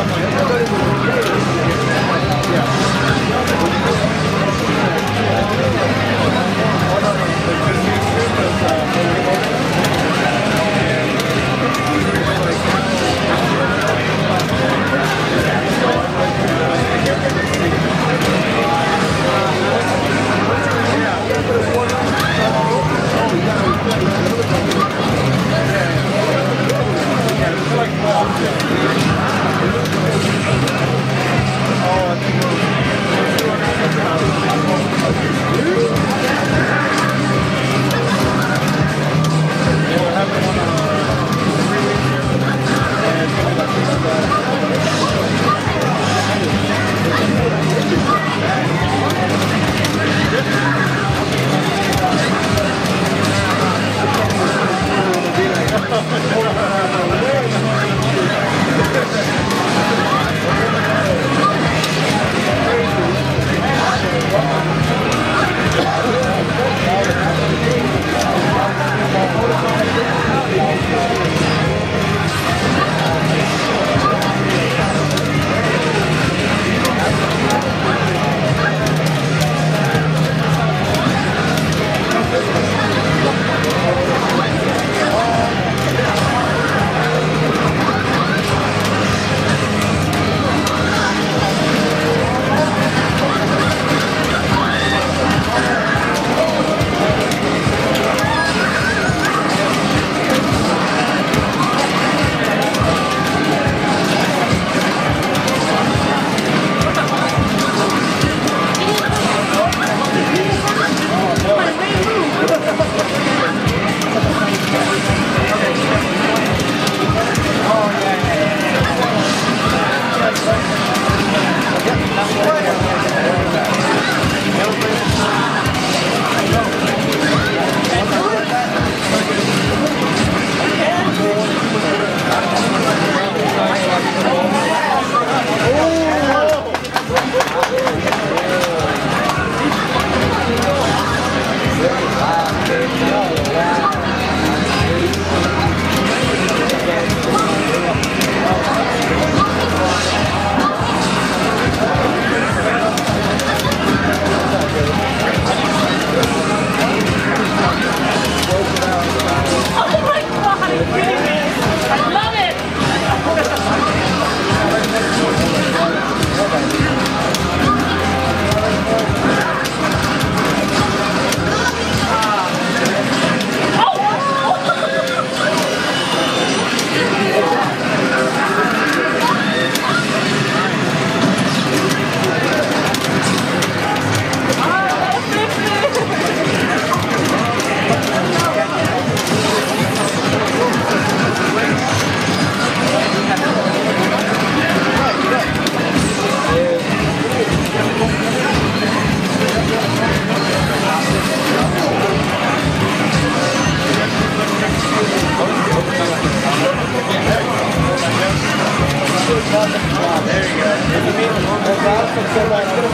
Yapma yapma. There you go.